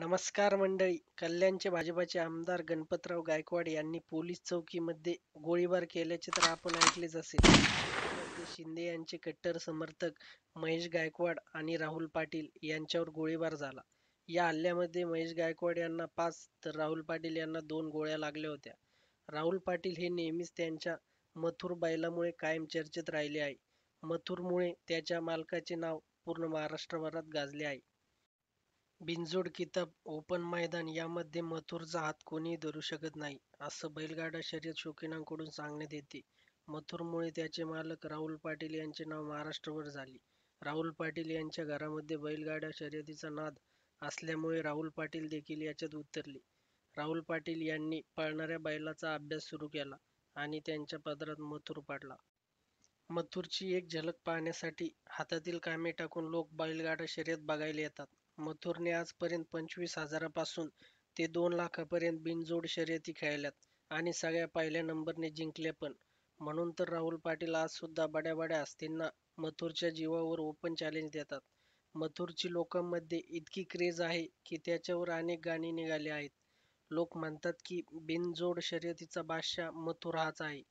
नमस्कार मंडळी. कल्याणचे भाजपाचे आमदार गणपतराव गायकवाड यांनी पोलीस चौकीमध्ये गोळीबार केल्याचे तर आपण ऐकलेच असेल. शिंदे यांचे कट्टर समर्थक महेश गायकवाड आणि राहुल पाटील यांच्यावर गोळीबार झाला. या हल्ल्यामध्ये महेश गायकवाड यांना पाच तर राहुल पाटील यांना दोन गोळ्या लागल्या होत्या. राहुल पाटील हे नेहमीच त्यांच्या मथुर बैलामुळे कायम चर्चेत राहिले आहे. मथुरमुळे त्याच्या मालकाचे नाव पूर्ण महाराष्ट्रभरात गाजले आहे. बिनजोड किताब ओपन मैदान यामध्ये मथुरचा हात कोणीही धरू शकत नाही असं बैलगाडा शर्यत शौकीनांकडून सांगण्यात येते. मथुरमुळे त्याचे मालक राहुल पाटील यांचे नाव महाराष्ट्रभर झाले. राहुल पाटील यांच्या घरामध्ये बैलगाडा शर्यतीचा नाद असल्यामुळे राहुल पाटील देखील याच्यात उतरले. राहुल पाटील यांनी पळणाऱ्या बैलाचा अभ्यास सुरू केला आणि त्यांच्या पदरात मथुर पाडला. मथुरची एक झलक पाहण्यासाठी हातातील कामे टाकून लोक बैलगाडा शर्यत बघायला येतात. मथुरने आजपर्यंत पंचवीस हजारापासून ते दोन लाखापर्यंत बिनजोड शर्यती खेळल्यात आणि सगळ्या पहिल्या नंबरने जिंकल्या पण. म्हणून तर राहुल पाटील आज सुद्धा बड्या बड्या हस्तींना मथुरच्या जीवावर ओपन चॅलेंज देतात. मथुरची लोकांमध्ये इतकी क्रेज आहे की त्याच्यावर अनेक गाणी निघाली आहेत. लोक म्हणतात की बिनजोड शर्यतीचा बादशाह मथुर हाच आहे.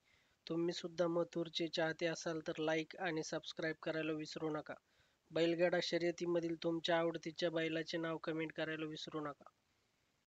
तुम्ही सुद्धा मथुरचे चाहते असाल तर लाईक आणि सबस्क्राईब करायला विसरू नका. बैलगाडा शर्यतीमधील तुमच्या आवडतीच्या बैलाचे नाव कमेंट करायला विसरू नका.